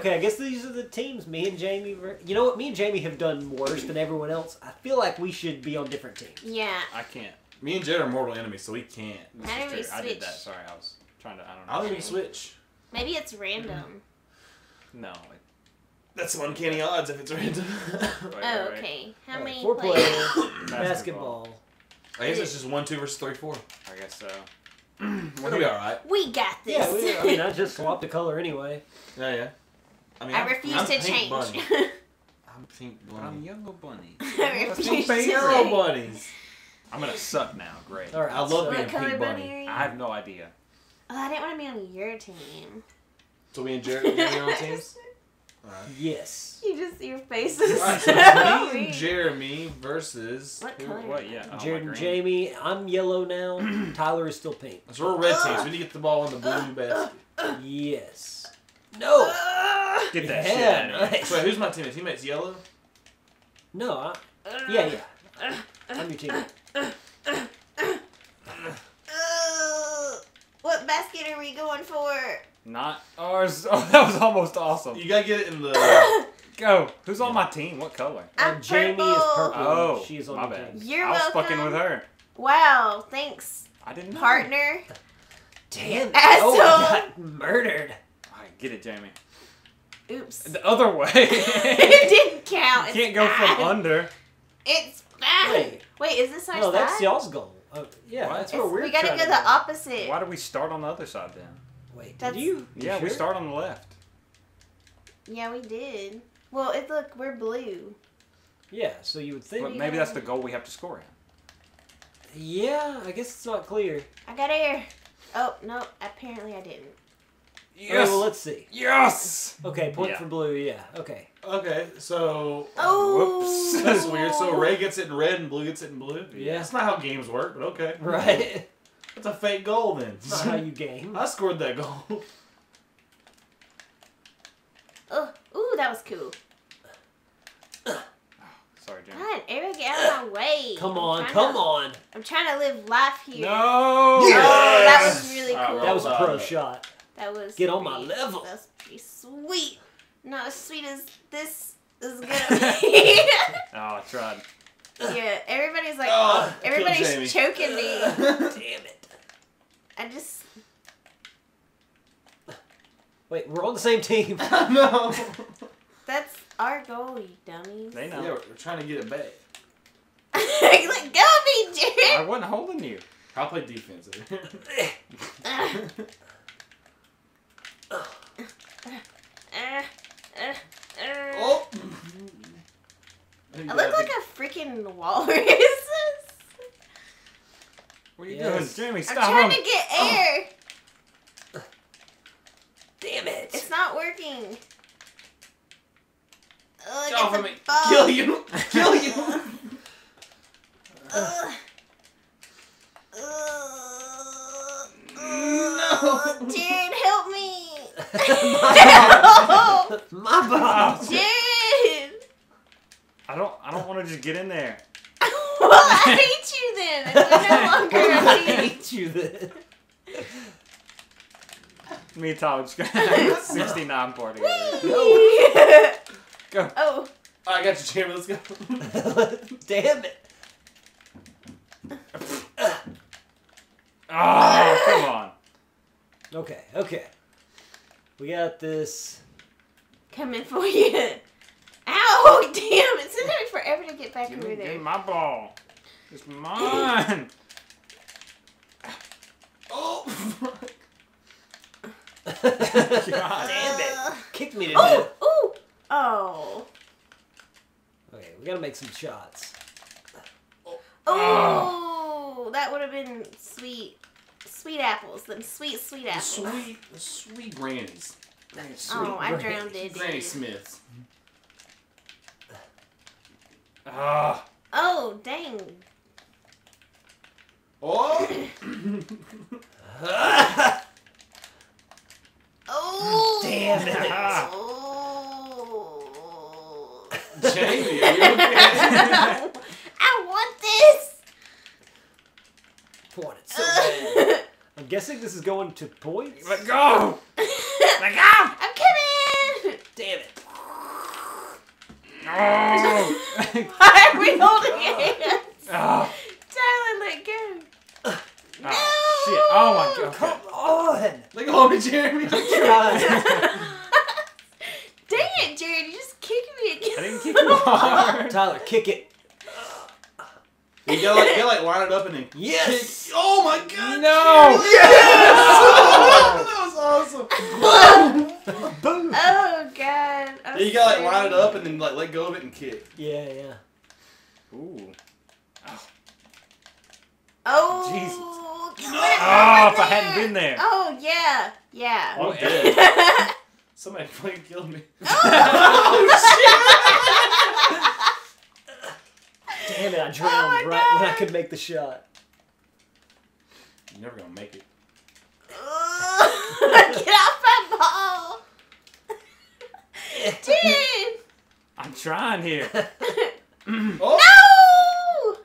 Okay, I guess these are the teams. Me and Jamie. Were, you know what? Me and Jamie have done worse than everyone else. I feel like we should be on different teams. Yeah. I can't. Me and Jed are mortal enemies, so we can't. This How is do we true. I did that. switch? Sorry, I was trying to. I don't know. I don't even switch. Maybe it's random. No. It, That's some uncanny odds if it's random. wait, Oh, wait, wait. okay. How Alright, many four players? players, basketball. I guess it's just one, two versus three, four. I guess so. We're gonna be all right. We got this. Yeah, we, I mean, I just swapped the color anyway. Yeah, yeah. I mean, I I'm- refuse I'm to change. Bunny. I'm pink But I'm bunny. yellow bunny. I Let's refuse be to hero change. bunnies. I'm gonna suck now. Great. All right, I love so- being What color pink bunny bunny. I have no idea. Oh, I didn't want to be on your team. So me and Jared are on teams. Alright. Yes. You just see your faces. is Alright, so so it's me and. Jeremy versus. What Who- color? What? Yeah. Oh, Jared my and. Jamie. I'm yellow now. Tyler is still pink. So we're red teams. We need to get the ball in the blue uh, uh, uh, basket. Yes. No. Ugh. Get that Yeah, shit out nice. Wait, who's my teammate? Teammate's yellow. No. I, yeah, yeah. I'm your team. Ugh. What basket are we going for? Not ours. Oh, that was almost awesome. You gotta get it in the. Go. Who's on my team? What color? I'm Uh, Jamie is purple. Oh, She is on my your bad. team. You're I was welcome. fucking with her. Wow, thanks, I didn't know. partner. Damn. Asshole. Oh, I got murdered. Alright, get it, Jamie. Oops. The other way. it didn't count. You can't It's go bad. from under. It's bad. Wait. Wait, is this our No, side? that's y'all's goal. Uh, yeah, What? that's It's- where we're we gotta go to the opposite. Why do we start on the other side then? Wait, did you? you Yeah, we start on the left. Yeah, we did. Well, it look we're blue. Yeah, so you would think. But maybe that's the goal we have to score in. Yeah, I guess it's not clear. I got air. Oh no, apparently I didn't. Okay, well, let's see. Yes. Okay, point Yeah. for blue. Yeah. Okay. Okay, so Oh, whoops. that's weird. So Ray gets it in red and blue gets it in blue. Yeah. That's not how games work, but okay. Right. That's a fake goal then. That's not how you game. I scored that goal. Oh, ooh, that was cool. Sorry, Jamie. God, Eric, get out of my way. Come on, come to- on. I'm trying to live life here. No. Oh, that was really cool. That was a done. pro shot. That was Get on my level. That's pretty sweet. Not as sweet as this is gonna be. Oh, I tried. yeah, everybody's like, Oh, killed everybody's choking me. Damn it. I just, Wait, we're on the same team. no. that's our goal, you dummies. They Yeah, know. we're, we're trying to get it back. Let go of me, I wasn't holding you. I'll play defense. Uh, uh, uh, uh. oh. I look like a freaking walrus. What are you Yes. doing, Jamie? stop. I'm trying him. to get air. Damn it. It's not working. Oh, Get off it's of a me. bug. Kill you. Kill you. Ugh. No. Ugh. Jared, help me. My ball. Jared. I don't. I don't want to just get in there. well, I hate you then. and We're no longer I a team. hate you then. Me and Tyler just gonna 69 party. over here. Whee! Go. Oh, I got you, Jeremy. Let's go. Damn it. Oh, come on. Okay, okay. We got this. coming for you. Ow! Damn! It's taking me forever to get back Give over me, give me my ball. It's mine. Oh. God! Damn it. Uh, Kicked me to Oh! death. Oh! Oh! Okay, we gotta make some shots. Oh! That would have been sweet. Sweet apples. Them sweet, sweet The apples. sweet, the sweet grannies. Oh, I drowned it. Granny Smiths. Ah, Oh, dang. Oh. Oh! Damn it. Oh. Jamie, are you okay? I want this! Want it so bad. I'm guessing this is going to points. let go. Let go! I'm coming! Damn it! Oh. Why are we holding ah. hands? oh. Tyler, let go. Oh. Oh my god. Come on! Look at me, Jeremy. Try. Dang it, Jared, you just kicked me again. I didn't kick you hard. Tyler, kick it. You gotta like, you gotta like line it up and then Yes! kick. Oh my god! No. Yes! That was awesome. Boom! Oh god. I'm Yeah, you gotta like line it up and then like let go of it and kick. Yeah, yeah. Ooh. Oh. Jesus. what Oh, happened ah, if I hadn't been there. Oh yeah, yeah. I'm Oh, dead. Somebody fucking killed me. Oh, shit! Damn it, I Oh drowned my right when I could make the shot. You're never gonna make it. Get off my ball. Dude. I'm trying here. Oh!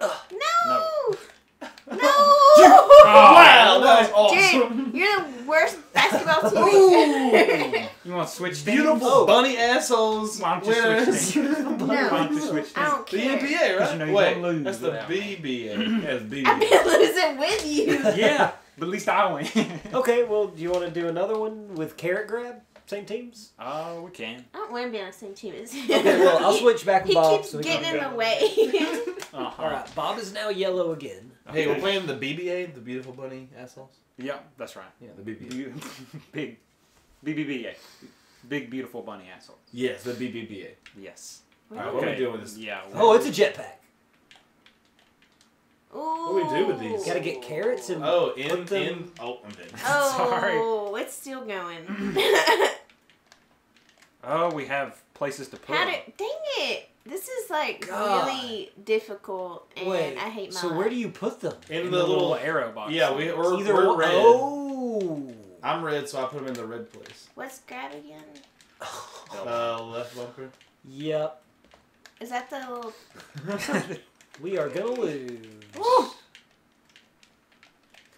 No. No. No. Oh, Wow, that was Dude, awesome. you're the worst basketball team. You want to switch things? Beautiful Oh. bunny assholes. Why don't you switch winners. things? No. Why don't you switch I don't The. NBA, right? you know you're Wait, lose that's the without me. BBA. That's I've BBA. been losing with you. Yeah, but at least I win. Okay, well, do you want to do another one with Carrot Grab? Same teams? Oh, we can. I don't want to be on the same team as him. Okay, well, I'll He- switch back and He keeps so getting in go. the way. Uh-huh. Alright, Bob is now yellow again. Hey, we're playing the BBA, the beautiful bunny assholes. Yeah, that's right. Yeah, the BBA. Big, big, BBBA. Big, beautiful bunny asshole. Yes, the BBBA. Yes. All right, what are we doing with this? Yeah. Oh, it's a jetpack. Ooh. What do we do with these? Gotta get carrots and- Oh, in Put them- in. Oh, I'm dead. Oh, it's still going. Oh, we have places to put How 'em. did? Dang it! This is like God. really difficult, and Wait, I hate my. so where do you put them? In, In the, little. arrow box. Yeah, we, we're, Either we're red. Oh. I'm red, so I put them in the red place. What's grab again? Uh, left bumper. Yep. Is that the little? We are gonna lose. Ooh,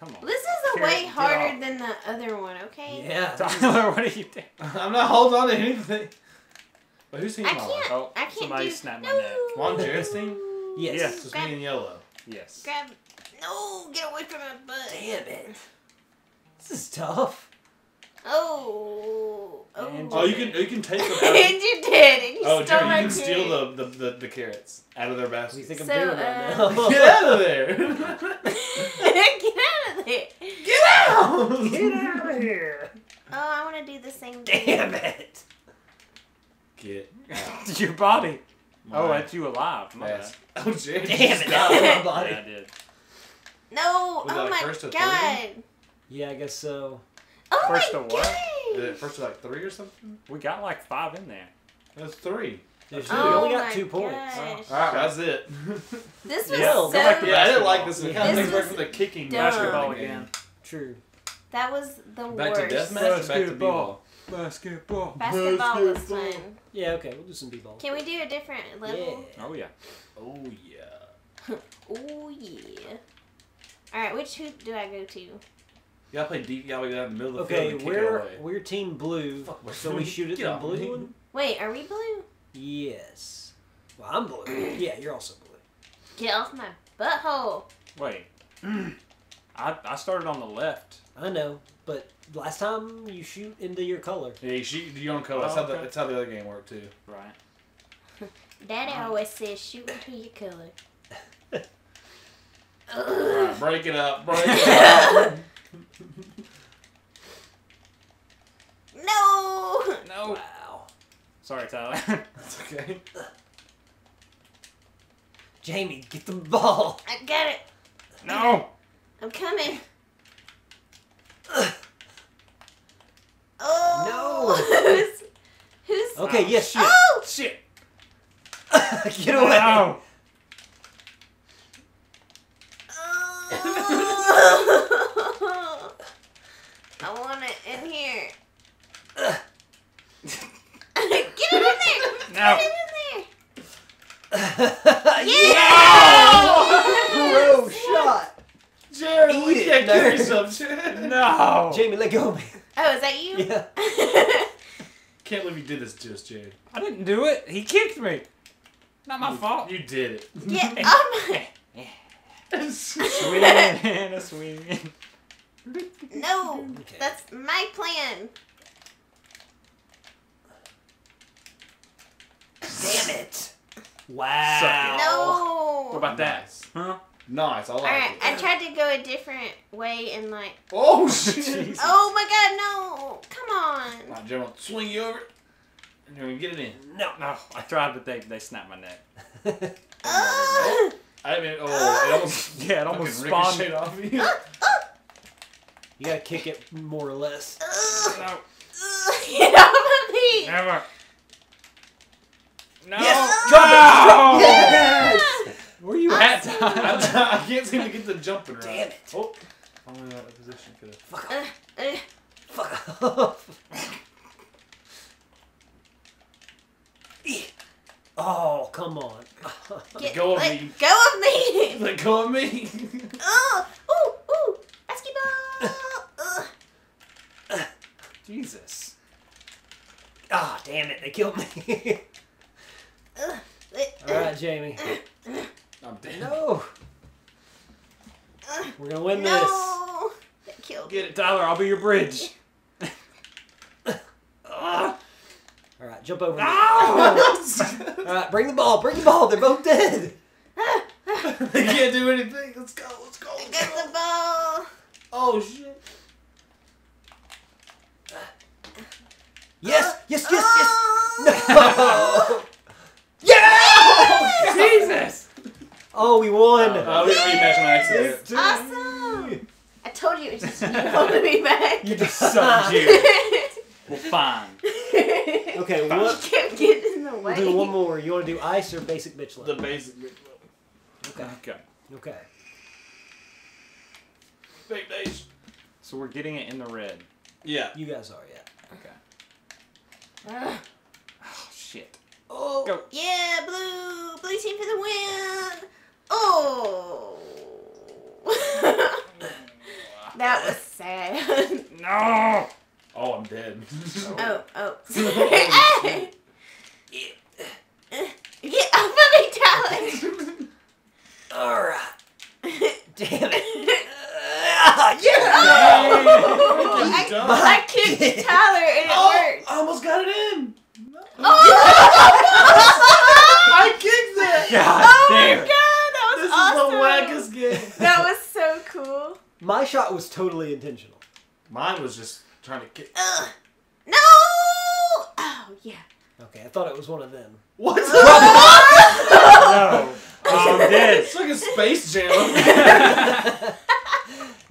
Come on. this is a way harder than the other one. Okay. Yeah. Tyler, what are you doing? I'm not holding on to anything. But whose team I am I can't. Oh, I can't somebody do. snapped my no. neck. I'm on Jared's team? Yes. Yeah. It's just me and yellow. Yes. Grab. No, get away from my butt. Damn it. This is tough. Oh. Oh. And Oh, you can you can take them out. and you did, and you oh, stole Jared, my you can steal carrot. the, the, the, the carrots out of their What do you basket. think I'm So, doing uh, right now? Get out of there! Get out of there. Get out! Get out of here. Oh, I want to do the same thing. Damn it. Get Your body. my Oh, that's you alive. My ass. Oh, Jared. Damn it. died. My body. Yeah, I did. No. Was it oh like my first to god. Yeah, I guess so. Oh First my to what? Is god. it first to like three or something? We got like five in there. That's three. There's, Oh we only got my two points. gosh. Alright, that's it. This was Yeah, so. go back to yeah, I didn't like this. It Yeah. kind of This takes away was from the kicking dumb. Basketball again. True. That was the Back to worst. deathmatch. Back to Basketball. b-ball. Basketball. Basketball was fun. Yeah, okay, we'll do some b-ball. Can we do a different level? Yeah. Oh yeah. Oh yeah. Oh yeah. All right, which hoop do I go to? You gotta play deep. You gotta go out in the middle of the Okay, field and kick it we're away. we're team blue, Fuck, we're so we shoot at the blue one. Wait, are we blue? Yes. Well, I'm blue. Yeah, you're also blue. Get off my butthole. Wait. I I started on the left. I know, but last time you shoot into your color. Yeah, you shoot your own color. Oh, That's, how the, that's how the other game worked too. Right. Daddy always says shoot into your color. Alright, break it up. Break it up. no. No. Wow. Sorry, Tyler. That's okay. Jamie, get the ball. I got it. no. I'm coming. Oh. Who's? Who's? Okay, yes, shoot. Oh. Shit. get away. No. Oh. I want it in here. Get it in there. No. Get it in yeah! Bro, shot. Jared, Eat we can't kill nerd. yourself, No. Jamie, let go of me. Oh, is that you? Yeah. Can't believe you did this to us, Jade. I didn't do it. He kicked me. Not my fault. You did it. Get up! Swing and a swing. No, Okay. that's my plan. Damn it! Wow. Suck No. What about that? Huh? Nice. I like All right, it. I tried to go a different way and like. Oh shit! Oh my god, no! Come on. Right, I'll swing you over, and then we get it in. No. No, I tried, but they they snapped my neck. Ugh. I mean, oh, it almost Yeah, it almost fucking spawned. ricocheted off of you. You gotta kick it more or less. Ugh. No, Get off of me! never. No. Yes! No! Yes! Where you at, I'm Tom? I can't seem to get the jumping right. Damn it. Oh, only that position could have. Fuck Uh, off. uh, Fuck off. Oh, come on. get, Go of let me. Go of me! Let go of me. Ugh. Ooh, ooh. Basketball! Ugh. Jesus. Ah, damn it. They killed me. Ugh. All right, Jamie. I'm dead. No. We're gonna win this. No! That killed me. Get it, Tyler. I'll be your bridge. Ah. All right, jump over. me. Ow! All right, bring the ball. Bring the ball. They're both dead. they can't do anything. Let's go. Let's go. I Let's got go. the ball! Oh shit. Yes, yes, yes, yes. Oh! No. Yeah! Jesus! Oh, we won. Uh, we rematch on accident. Awesome! I told you it was just you wanted me back. You You suck, Jerry. Well, fine. Okay, You what? kept getting in the We'll way. do one more. You want to do ice or basic bitch The level? basic. Okay. Okay. Okay. Big days. So we're getting it in the red. Yeah. You guys are, yeah. Okay. Ugh. Oh, shit. Oh. Go. Yeah, blue! Blue team for the win! Oh! that was sad. No! Oh, I'm dead. oh, oh. oh Holy Get off of me, Tyler! All right. Damn it. Ah, yeah. Oh, What have I, you done? I kicked Tyler and it Oh, worked. I almost got it in. Oh! I kicked that. God Oh my damn god, it. that was This awesome. is the wackest game. That was so cool. My shot was totally intentional. Mine was just trying to kick. Ugh. No! Oh, yeah. Okay, I thought it was one of them. What? No. Oh, I'm dead. It's like a space jam.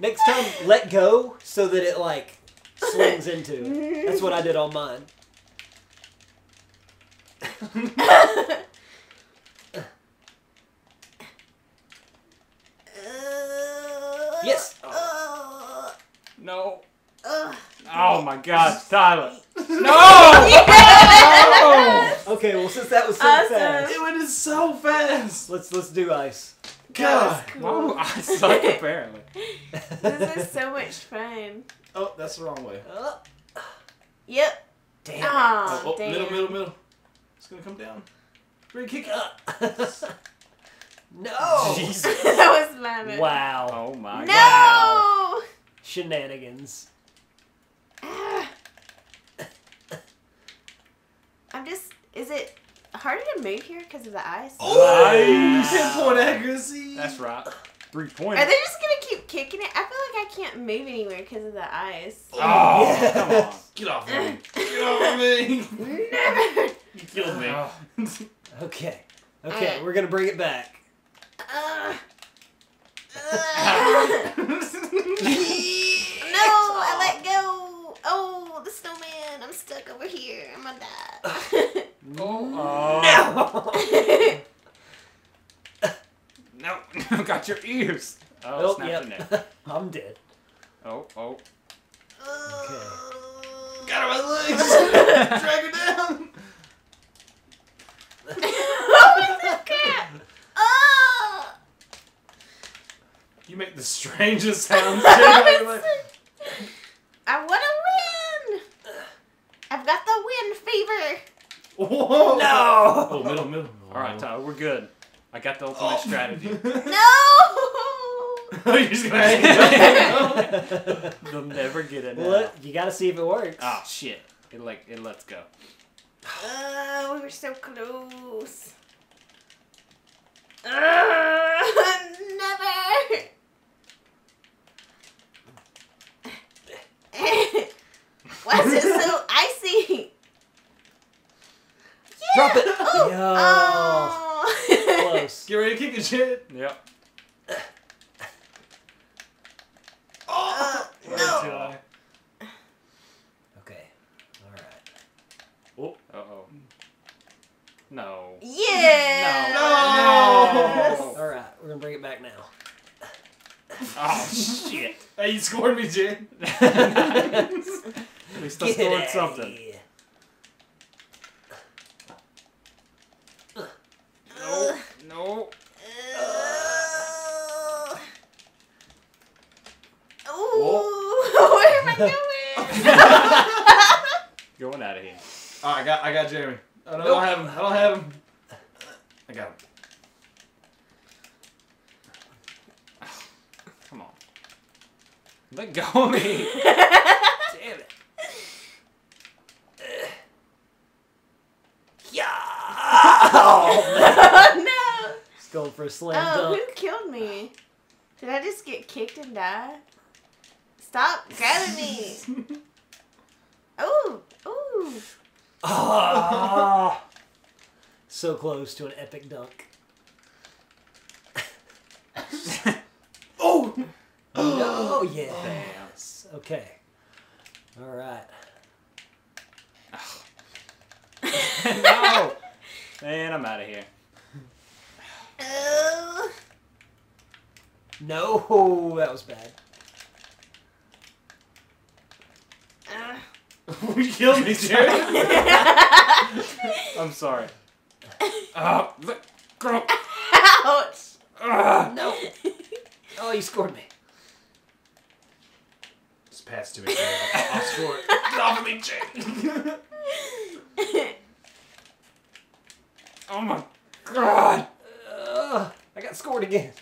Next time, let go so that it like swings into. That's what I did on mine. Uh, Yes. No. uh, Oh my God, Tyler. No! Yes! Okay, well since that was so Awesome. fast, it went so fast. let's let's do ice. God. That was cool. do I suck apparently? This is so much fun. Oh, that's the wrong way. Oh, Yep. damn. Oh, Oh, oh, damn. middle, middle, middle. It's gonna come down. Free kick up. no. Jesus. that was my move. Wow. Oh my god. No! God. Shenanigans. Ah. I'm just. Is it harder to move here because of the ice? Nice. Pinpoint accuracy. That's right. Three Are they just gonna keep kicking it? I feel like I can't move anywhere because of the ice. Oh, Yes. come on. Get off of me. Get off of me. Never. You killed me. Oh. Okay. Okay, Uh. we're gonna bring it back. Uh, no, I let go. Oh, the snowman. I'm stuck over here. I'm gonna die. Oh. No. No. Got your ears. Oh, Oh, snap your neck. yep. I'm dead. Oh, oh. Got her by the legs. Drag her down. oh, my crap. Oh. You make the strangest sounds. Jay. I want to win. I've I've got the wind fever. Whoa! No! Oh, middle, middle. All right, Tyler, we're good. I got the ultimate strategy. No! You're just gonna hang They'll never get it Well, now. it- you gotta see if it works. Oh shit. It like it lets go. Uh, we were so close. Uh, never. Why is it so icy? Drop it! Oh. Yo. Oh. Close. Get ready to kick it, shit. Yep. Uh, no. Okay. Alright. Oh. Uh oh. No. Yeah. No. Alright, we're gonna bring it back now. Oh shit. Hey, you scored me, Jay. At least I Get scored outta something. here. Ugh. No. Ugh. Ooh, where am I going? Going out of here. Oh, I got, I got Jeremy. Oh, no, I don't have him. I don't have him. I got him. Come on. Let go of me. Damn it. Yeah! Oh, man. oh no! Just going for a slam Oh, dunk. who killed me? Did I just get kicked and die? Stop grabbing me! Ooh, ooh. Ah. so close to an epic dunk. Oh! Oh, yes. Okay. All right. no. And I'm out of here. No, that was bad. Uh. you killed me, Jeremy. I'm sorry. Oh, let go. Ouch! Ah. No. Oh, you scored me. Just pass to me, I'll, I'll score it. Get off of me, Jay. Oh my god. Ugh, I got scored again.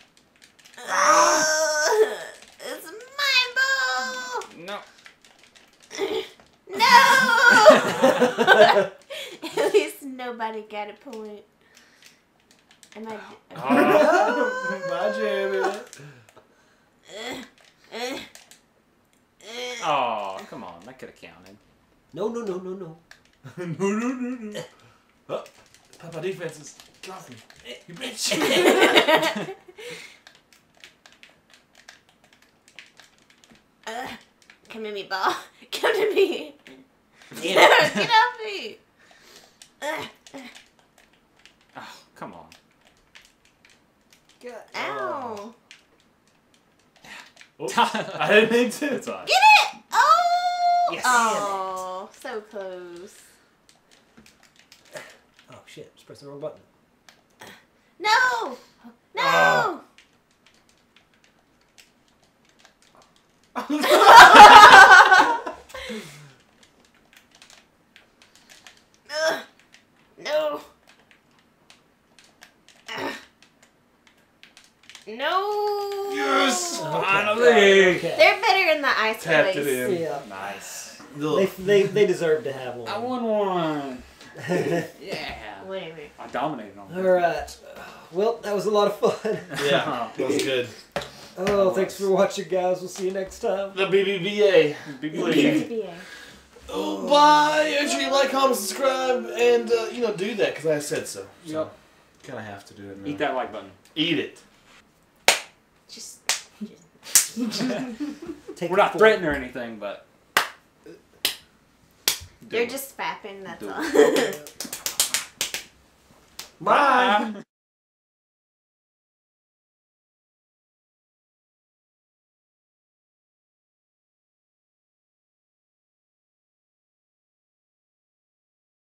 Ugh, it's my ball! No. No! At least nobody got a point. Am I? Oh. Bye, Jeremy. Uh. Oh, come on. That could have counted. No, no, no, no, no. no, no, no, no. Oh, Papa defenses. Get off. You bitch. Uh, come to me, ball. Come to me. Damn it. Get off me. Uh, Oh, come on. God. ow. Oops. I didn't mean to. It's alright. Get it! Oh! Yes. Oh, so close. Oh, shit. Just pressed the wrong button. No! No! Oh. Ugh. no. Ugh. No. Yes! Finally. Okay. They're better in the ice Tapped place. it in. Yeah. Nice. They, they, they deserve to have one. I won one. Yeah. Whatever. I dominated All them. right. Well, that was a lot of fun. Yeah, that was good. Oh, thanks for watching, guys. We'll see you next time. The BBVA. Big League. league. Oh, bye. Make sure you like, comment, subscribe, and uh, you know do that because I said so. so Yep. Kind of have to do it. Now. Eat that like button. Eat it. Just. Take We're not threatening or anything, but. They're just fapping, that's Do all. Bye. Bye.